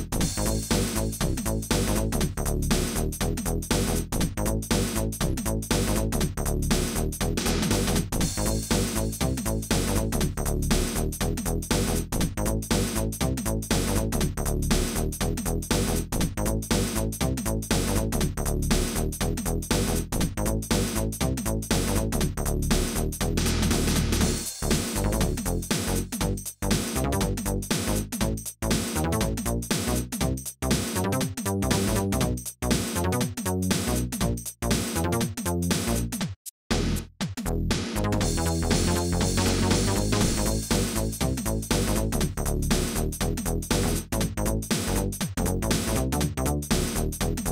Thank you.